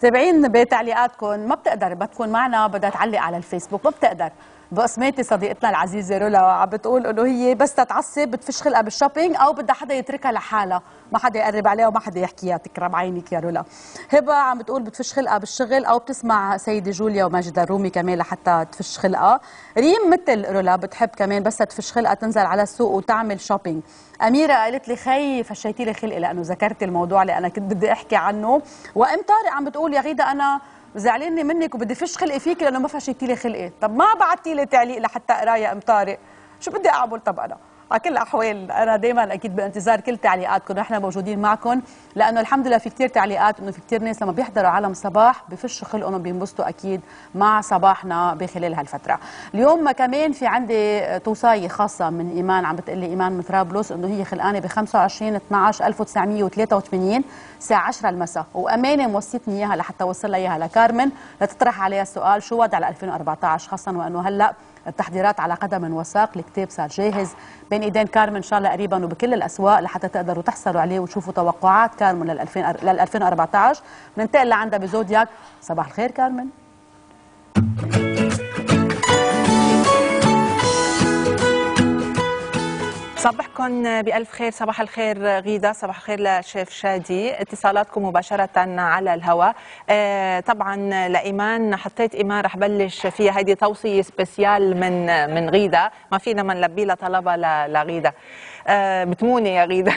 تابعين بتعليقاتكم ما بتقدر بتكون معنا بدها تعلق على الفيسبوك ما بتقدر. بقسماتي صديقتنا العزيزة رولا عم بتقول إنه هي بس تتعصب بتفش خلقها بال shopping أو بدها حدا يتركها لحالها. ما حدا يقرب عليها وما حدا يحكيها. تكرم عينك يا رولا. هبة عم بتقول بتفش خلقها بالشغل أو بتسمع سيدي جوليا وماجدة الرومي كمان لحتى تفش خلقها. ريم مثل رولا بتحب كمان بس تفش خلقها تنزل على السوق وتعمل shopping أميرة قالت لي خي فشيتي لي خلقي لأنه ذكرت الموضوع اللي أنا كنت بدي أحكي عنه. وأم طارق عم بتقول يا غيدة أنا زعلانة منك وبدي فش خلقي فيك لأنه ما فشيتي لي خلقي. طب ما بعتي لي تعليق لحتى اقراه يا أم طارق. شو بدي أعمل؟ طب أنا. على كل الأحوال أنا دائما أكيد بانتظار كل تعليقاتكم نحن موجودين معكم لأنه الحمد لله في كثير تعليقات انه في كثير ناس لما بيحضروا عالم صباح بفشوا خلقهم وبينبسطوا أكيد مع صباحنا بخلال هالفترة. اليوم كمان في عندي توصاية خاصة من إيمان عم بتقول لي إيمان من طرابلس إنه هي خلقانة ب 25 12 1983 الساعة 10 المساء. وأمانة موصيتني إياها لحتى أوصل لها إياها لكارمن لتطرح عليها السؤال شو وضع 2014 خاصه وإنه هلأ التحضيرات على قدم وساق الكتاب صار جاهز. بين ايدين كارمن إن شاء الله قريبا وبكل الأسواق لحتى تقدروا تحصلوا عليه وتشوفوا توقعات. كارمن لل 2014 بننتقل لعندها بزودياك. صباح الخير كارمن صبحكم بألف خير صباح الخير غيدة صباح الخير لشيف شادي. اتصالاتكم مباشرة على الهواء آه طبعا لإيمان حطيت إيمان رح بلش فيها هيدي توصية spéciale من من غيدة ما فينا ما نلبي لها طلبها لغيدة آه بتموني يا غيدة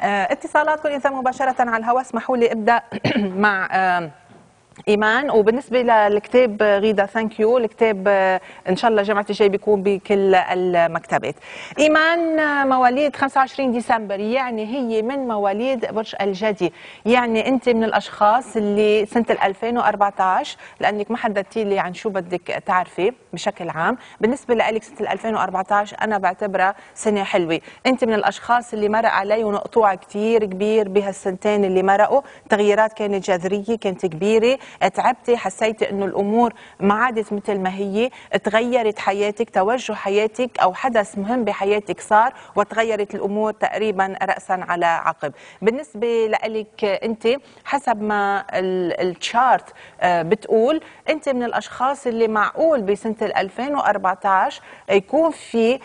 آه اتصالاتكم إذا مباشرة على الهواء اسمحوا لي أبدأ مع ايمان وبالنسبة للكتاب غيدا thank you الكتاب إن شاء الله جمعة الجاي بيكون بكل المكتبات. إيمان مواليد 25 ديسمبر يعني هي من مواليد برج الجدي. يعني أنت من الأشخاص اللي سنة 2014 لأنك ما حددتي لي عن شو بدك تعرفي بشكل عام. بالنسبة لك سنة 2014 أنا بعتبرها سنة حلوة. أنت من الأشخاص اللي مرق عليهم قطوع كثير كبير بهالسنتين اللي مرقوا. تغييرات كانت جذرية كانت كبيرة. تعبتي حسيتي إنه الأمور ما عادت مثل ما هي تغيرت حياتك توجه حياتك أو حدث مهم بحياتك صار وتغيرت الأمور تقريبا راسا على عقب. بالنسبة لك أنت حسب ما التشارت بتقول أنت من الأشخاص اللي معقول بسنة 2014 يكون في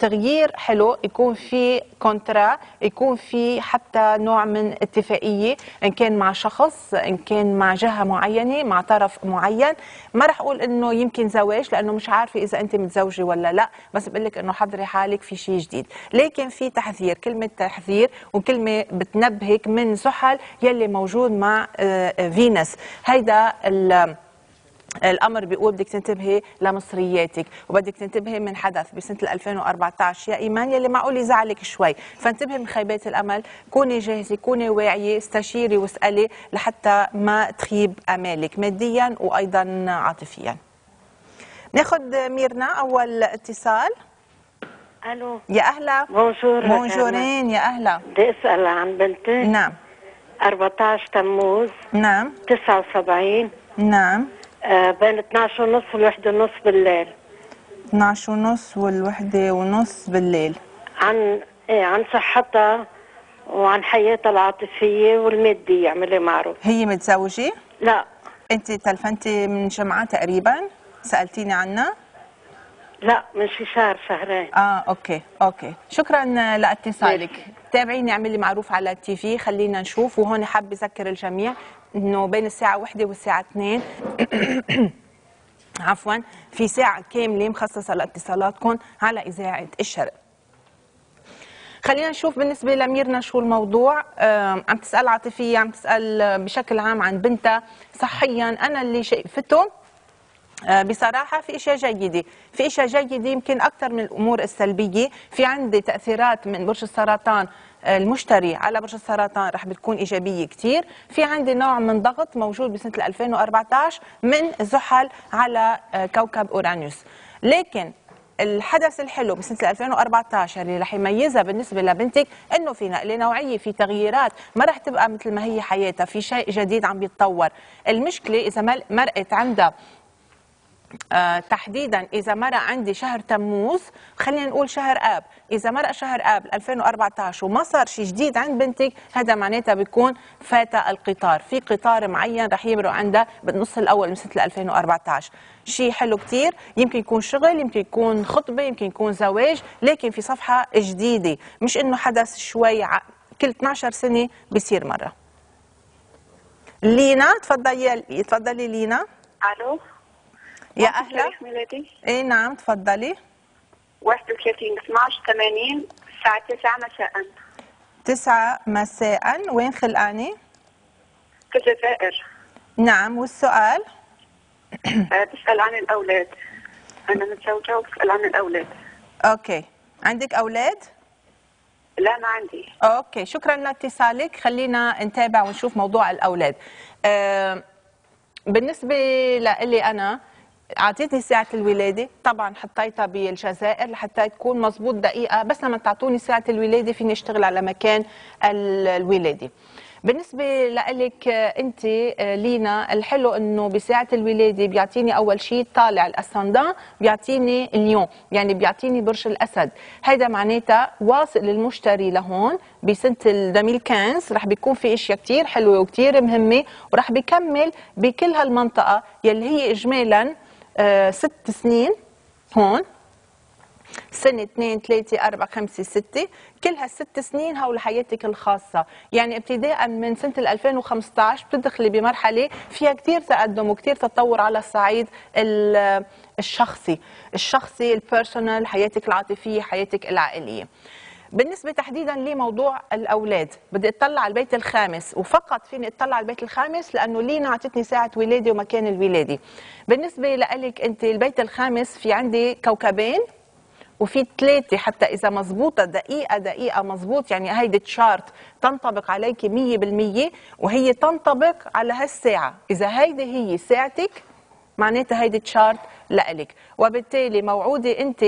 تغيير حلو يكون في كونترا يكون في حتى نوع من اتفاقية إن كان مع شخص إن كان مع جهة معينة مع طرف معين. ما رح أقول إنه يمكن زواج لأنه مش عارفة إذا أنت متزوجة ولا لا بس بقول لك إنه حضري حالك في شيء جديد. لكن في تحذير كلمة تحذير وكلمة بتنبهك من زحل يلي موجود مع فينس. هيدا الأمر بيقول بدك تنتبهي لمصرياتك وبدك تنتبهي من حدث بسنة 2014 يا إيمان يلي معقول يزعلك شوي. فانتبهي من خيبات الأمل. كوني جاهزة كوني واعية استشيري واسألي لحتى ما تخيب أمالك ماديا وأيضا عاطفيا. ناخذ ميرنا أول اتصال. ألو. يا أهلا. بونجور. بونجورين. يا أهلا. بدي أسأل عن بنتي. نعم. 14 تموز. نعم. 79 نعم. بين 12 ونص والوحدة ونص بالليل. 12 ونص والوحدة ونص بالليل. عن إيه عن صحتها وعن حياتها العاطفية والمادية اعملي معروف. هي متزوجة؟ لا. أنت تلفنتي من جمعة تقريبا؟ سألتيني عنها؟ لا من شي شهر شهرين. آه okay okay. شكرا لأتصالك. تابعيني اعملي معروف على ال TV خلينا نشوف. وهون حاب اذكر الجميع. انه بين الساعة 1 والساعة 2 عفوا في ساعة كاملة مخصصة لاتصالاتكم على إذاعة الشرق. خلينا نشوف بالنسبة لميرنا شو الموضوع. عم تسأل عاطفية عم تسأل بشكل عام عن بنتها. صحيا أنا اللي شايفته بصراحة في إشياء جيدة. في إشياء جيدة يمكن أكثر من الأمور السلبية. في عندي تأثيرات من برج السرطان. المشتري على برج السرطان رح بتكون إيجابية كثير في عندي نوع من ضغط موجود بسنة 2014 من زحل على كوكب أورانيوس. لكن الحدث الحلو بسنة 2014 اللي رح يميزها بالنسبة لبنتك إنه في نقلة نوعية في تغييرات. ما رح تبقى مثل ما هي حياتها في شيء جديد عم بيتطور. المشكلة إذا مرقت عندها آه، تحديدا إذا مرق عندي شهر تموز خلينا نقول شهر آب. إذا مرق شهر آب 2014 وما صار شيء جديد عند بنتك هذا معناتها بيكون فات القطار. في قطار معين رح يمرق عندها بالنص الأول من سنه 2014 شيء حلو كتير يمكن يكون شغل يمكن يكون خطبة يمكن يكون زواج لكن في صفحة جديدة. مش إنه حدث شوي كل 12 سنة بيصير مرة. لينا؟ تفضلي تفضلي لينا. ألو؟ يا أهلا. تاريخ ميلادي؟ إيه نعم تفضلي. 31 12 80 الساعة 9 مساء. تسعة مساء. وين خلقاني؟ في الجزائر. نعم والسؤال؟ آه، بسأل عن الأولاد. أنا متزوجة وبسأل عن الأولاد. okay. عندك أولاد؟ لا ما عندي. okay. شكرا لاتصالك. خلينا نتابع ونشوف موضوع الأولاد. آه بالنسبة لإلي أنا أعطيتني ساعة الولادة. طبعا حطيتها بالجزائر لحتى تكون مزبوط دقيقة بس لما تعطوني ساعة الولادة فيني أشتغل على مكان ال- الولادة. بالنسبة لك أنت آه، لينا الحلو أنه بساعة الولادة بيعطيني أول شيء طالع الأسندان بيعطيني اليوم يعني بيعطيني برج الأسد. هيدا معناتها واصل للمشتري لهون بسنة ال 2015 رح بيكون في إشياء كتير حلوة وكتير مهمة ورح بيكمل بكل هالمنطقة يلي هي إجمالا ست سنين هون. سنة 2 3 4 5 6 كل هالست سنين هول حياتك الخاصة. يعني ابتداء من سنة ال 2015 بتدخلي بمرحلة فيها كتير تقدم وكتير تطور على الصعيد ال- الشخصي. الشخصي البيرسونال حياتك العاطفية حياتك العائلية. بالنسبة تحديدا لموضوع الأولاد بدي أطلع على البيت الخامس وفقط فيني أطلع على البيت الخامس لأنه لينا أعطتني ساعة ولادة ومكان الولادة. بالنسبة لك أنت البيت الخامس في عندي كوكبين وفي ثلاثة حتى إذا مزبوطة دقيقة دقيقة مزبوط يعني هيدي تشارت تنطبق عليك مية بالمية وهي تنطبق على هالساعة. إذا هيدي هي ساعتك معناتها هيدي تشارت لإلك. وبالتالي موعودة أنت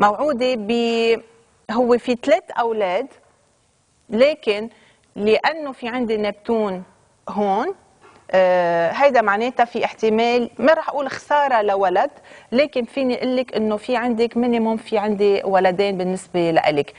موعودة ب هو في ثلاث أولاد لكن لأنه في عندي نبتون هون آه هيدا معناتها في احتمال ما راح أقول خسارة لولد لكن فيني أقول لك إنه في عندك مينيموم في عندي ولدين بالنسبة لإلك.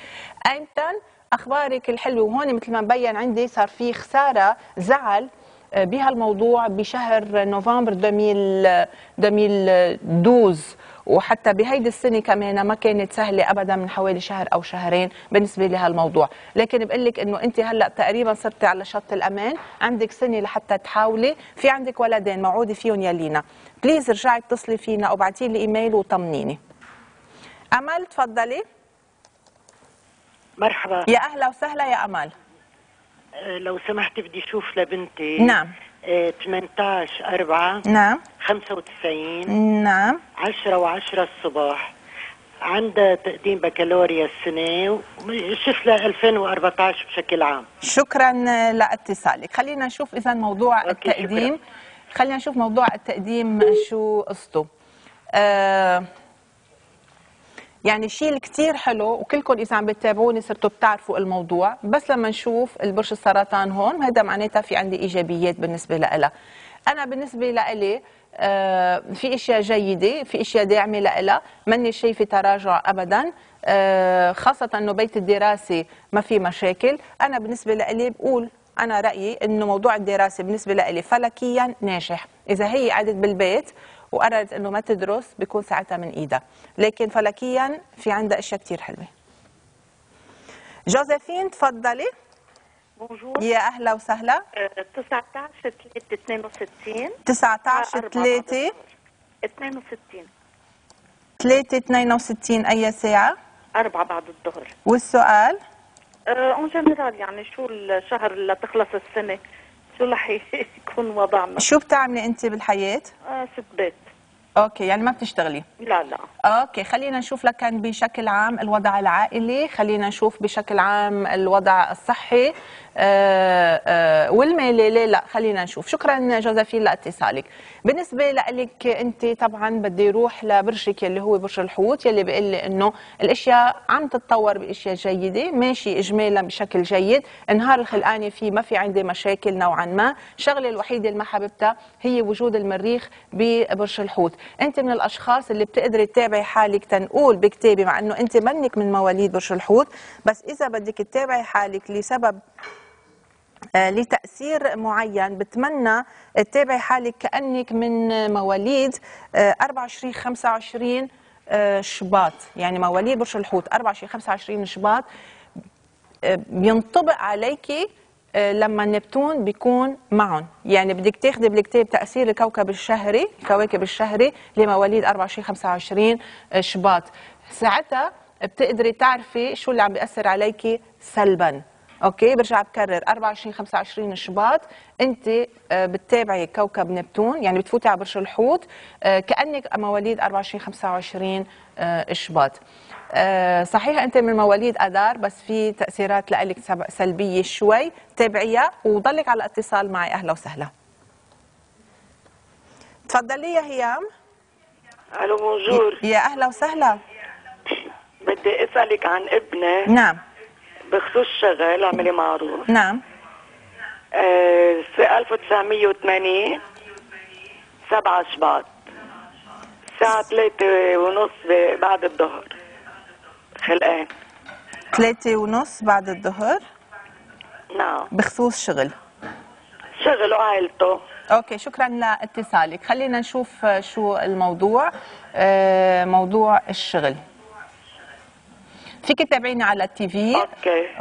ايمتى أخبارك الحلوة وهون مثل ما مبين عندي صار في خسارة زعل آه، بهالموضوع بشهر نوفمبر 2000 2012 وحتى بهيدي السنة كمان ما كانت سهلة ابدا من حوالي شهر أو شهرين بالنسبة لهالموضوع. لكن بقول لك إنه أنت هلأ تقريبا صرتي على شط الأمان. عندك سنة لحتى تحاولي. في عندك ولدين موعودة فيهم يا لينا. بليز ارجعي اتصلي فينا أو ابعتي لي إيميل وطمنيني. امل تفضلي. مرحبا. يا أهلا وسهلا يا امل آه، لو سمحت بدي أشوف لبنتي. نعم. آه، 18 4 نعم. 95 نعم. 10 و10 الصباح. عندها تقديم بكالوريا السنة شوف ل 2014 بشكل عام. شكرا لاتصالك. خلينا نشوف اذا موضوع التقديم شكراً. خلينا نشوف موضوع التقديم شو قصته. آه يعني شيء كتير حلو وكلكم اذا عم بتتابعوني صرتوا بتعرفوا الموضوع. بس لما نشوف البرج السرطان هون هذا معناتها في عندي إيجابيات بالنسبة لها أنا بالنسبة لإلي في أشياء جيدة في أشياء داعمة لها ماني شايفه تراجع ابدا. آه خاصة إنه بيت الدراسة ما في مشاكل. أنا بالنسبة لإلي بقول أنا رأيي إنه موضوع الدراسة بالنسبة لإلي فلكيا ناجح. إذا هي قعدت بالبيت وقررت إنه ما تدرس بيكون ساعتها من إيدها. لكن فلكيا في عندها أشياء كتير حلوة. جوزيفين تفضلي. بونجور يا أهلا وسهلا. 19 3 62 19 3 62 3 62 أي ساعة؟ 4 بعد الظهر. والسؤال؟ en général يعني شو الشهر اللي تخلص السنة؟ شو رح يكون وضعنا؟ شو بتعملي أنت بالحياة؟ آه ست بيت okay يعني ما بتشتغلي؟ لا لا. okay خلينا نشوف لك كان بشكل عام الوضع العائلي خلينا نشوف بشكل عام الوضع الصحي. آه آه والمالي لا خلينا نشوف. شكرا جوزفين لاتصالك. بالنسبة لك أنت طبعا بدي أروح لبرجك اللي هو برج الحوت يلي بيقول لي إنه الأشياء عم تتطور بأشياء جيدة ماشي اجمالا بشكل جيد. النهار الخلقاني فيه ما في عندي مشاكل نوعا ما. الشغله الوحيدة اللي ما حاببتها هي وجود المريخ ببرج الحوت. أنت من الأشخاص اللي بتقدري تتابعي حالك تنقول بكتابه مع إنه أنت منك من مواليد برج الحوت. بس إذا بدك تتابعي حالك لسبب آه، لتأثير معين بتمنى تتابعي حالك كأنك من مواليد آه، 24 25 آه، شباط. يعني مواليد برج الحوت 24 25 شباط آه، بينطبق عليكي آه، لما نبتون بيكون معهم يعني بدك تاخذي بالكتاب تاثير الكوكب الشهري الكواكب الشهري لمواليد 24 25 شباط. ساعتها بتقدري تعرفي شو اللي عم بيأثر عليكي؟ سلبا. أوكي؟ برجع بكرر. 24 25 شباط. انت آه، بتتابعي كوكب نبتون يعني بتفوتي على برج الحوت آه، كأنك مواليد 24 25 آه، شباط. آه، صحيح أنت من مواليد آذار بس في تأثيرات لك سلبية شوي. تابعيها وضلك على اتصال معي. أهلا وسهلا. تفضلي يا هيام. ألو بونجور. يا أهلا وسهلا. بدي أسألك عن ابني نعم. بخصوص شغل اعملي معروف. نعم. آه، في 1980 7 شباط الساعة ثلاثة ونص ب- بعد الظهر. خلقان. ثلاثة ونص بعد الظهر؟ نعم. بخصوص شغل. شغل وعائلته. okay شكرا لاتصالك. خلينا نشوف شو الموضوع. آه، موضوع الشغل. فيك تتابعيني على ال TV؟ okay.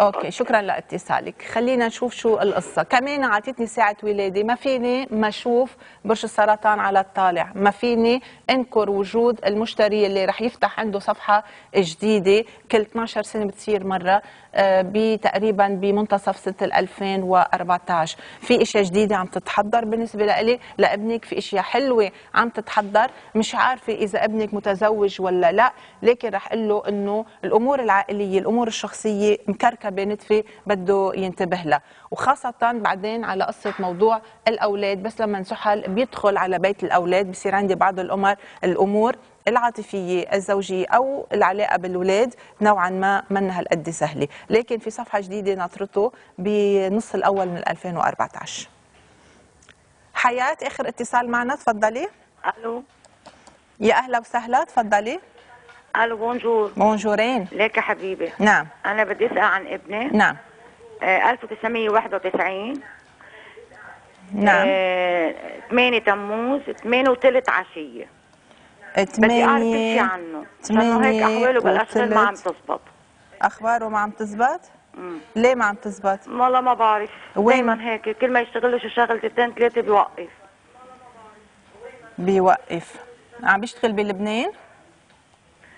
okay okay. شكرا لاتصالك. خلينا نشوف شو القصة. كمان اعطيتني ساعة ولاده ما فيني ما أشوف برج السرطان على الطالع. ما فيني أنكر وجود المشتري اللي رح يفتح عنده صفحة جديدة. كل 12 سنة بتصير مرة آه، بتقريبا بمنتصف سنه ال 2014 في إشياء جديدة عم تتحضر بالنسبة لإلي؟ لابنك في إشياء حلوة عم تتحضر؟ مش عارفة إذا ابنك متزوج ولا لا لكن رح أقول له إنه الأمور العائلية الأمور الشخصية مكركبة نتفة بده ينتبه لها. وخاصة بعدين على قصة موضوع الأولاد بس لما نسحل بيدخل على بيت الأولاد بصير عندي بعض الأمر الأمور العاطفية الزوجية أو العلاقة بالأولاد نوعا ما منها هالقد سهلة. لكن في صفحة جديدة ناطرته بنص الأول من 2014 حياة آخر اتصال معنا تفضلي. ألو. يا أهلا وسهلا تفضلي. ألو بونجور. بونجورين. ليك يا حبيبي. نعم. أنا بدي أسأل عن ابني. نعم. آه 1991 نعم. آه 8 تموز 8 وثلث عشية. بدي أعرف كل شيء عنه لأنه هيك أحواله بالاشغال ما عم. تزبط. أخباره ما عم تزبط؟ مم. ليه ما عم تزبط؟ والله ما بعرف؟ دائما هيك كل ما يشتغل له شي شغلتين ثلاثة بيوقف. بيوقف. عم بيشتغل بلبنان؟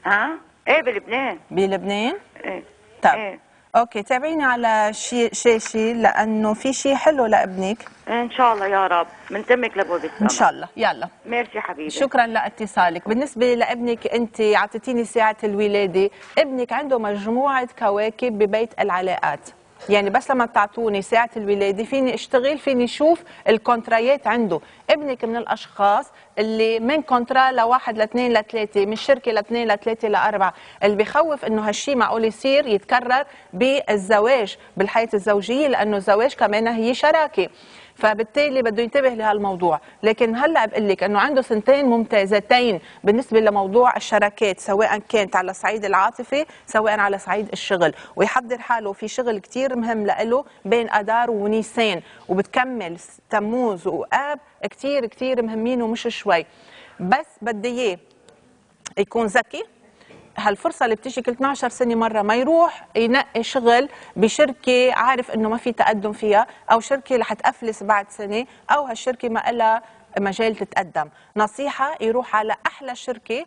ها؟ إيه بلبنان. بلبنان؟ إيه. طيب إيه. okay تابعيني على الشاشة لأنه في شيء حلو لابنك. إن شاء الله يا رب. من تمك لبوب السما إن شاء الله. يلا. ميرسي حبيبي. شكرا لاتصالك. بالنسبة لابنك أنت أعطيتيني ساعة الولادة. ابنك عنده مجموعة كواكب ببيت العلاقات. يعني بس لما بتعطوني ساعة الولادة فيني أشتغل فيني أشوف الكونترايات عنده. ابنك من الأشخاص اللي من contrat لواحد لاثنين لثلاثة من شركة لاثنين لثلاثة لأربعة. اللي بيخوف إنه هالشي معقول يصير يتكرر بالزواج بالحياة الزوجية لأنه الزواج كمان هي شراكة. فبالتالي بده ينتبه لهالموضوع. لكن هلأ بقول لك إنه عنده سنتين ممتازتين بالنسبة لموضوع الشراكات سواء كانت على صعيد العاطفي سواء على صعيد الشغل. ويحضر حاله في شغل كتير مهم له بين اذار ونيسان. وبتكمل تموز وآب كتير كتير مهمين ومش شوي. بس بدي إياه يكون ذكي. هالفرصة اللي بتيجي كل 12 سنة مرة ما يروح ينقي شغل بشركة عارف إنه ما في تقدم فيها أو شركة رح تأفلس بعد سنة أو هالشركة ما لها مجال تتقدم. نصيحة يروح على أحلى شركة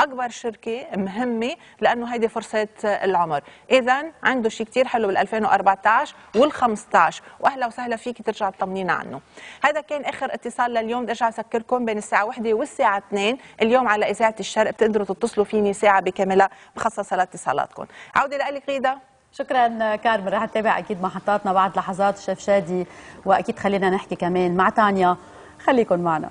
أكبر شركة مهمة لأنه هيدي فرصة العمر. اذا عنده شيء كتير حلو بال 2014 وال 15 وأهلا وسهلا فيك ترجع تطمنينا عنه. هذا كان آخر اتصال لليوم. بدي أرجع اذكركم بين الساعة 1 والساعة 2 اليوم على إذاعة الشرق بتقدروا تتصلوا فيني ساعة بكاملها مخصصة لاتصالاتكم. عودة لك غيدا. شكرا كارمن. رح نتابع أكيد محطاتنا بعد لحظات شيف شادي. وأكيد خلينا نحكي كمان مع تانيا. خليكن معنا.